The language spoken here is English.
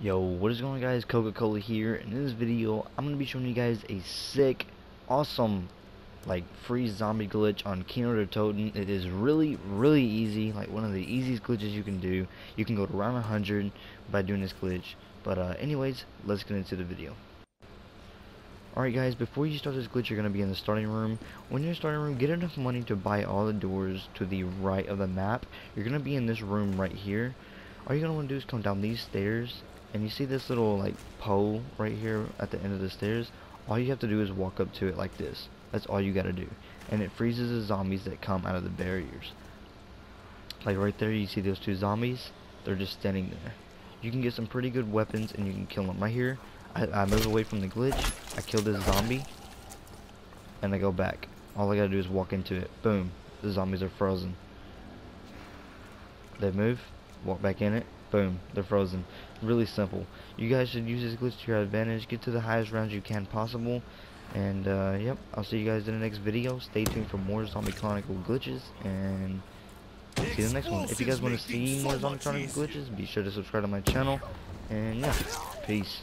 Yo, what is going on guys? Coca-Coley here, and in this video, I'm going to be showing you guys a sick, awesome, like, free zombie glitch on Kino der Toten. It is really, really easy, like, one of the easiest glitches you can do. You can go to around 100 by doing this glitch. But, uh, anyways, let's get into the video. Alright guys, before you start this glitch, you're going to be in the starting room. When you're in the starting room, get enough money to buy all the doors to the right of the map. You're going to be in this room right here. All you're going to want to do is come down these stairs and you see this little like pole right here at the end of the stairs all you have to do is walk up to it like this. That's all you gotta do. And it freezes the zombies that come out of the barriers. Like right there you see those two zombies? They're just standing there. You can get some pretty good weapons and you can kill them. Right here I, I move away from the glitch. I kill this zombie and I go back. All I gotta do is walk into it. Boom. The zombies are frozen. They move walk back in it boom they're frozen. Really simple. You guys should use this glitch to your advantage. Get to the highest rounds you can possible. And uh, yep I'll see you guys in the next video. Stay tuned for more zombie chronicle glitches and see you in the next one. If you guys want to see more zombie chronicle glitches be sure to subscribe to my channel. And yeah peace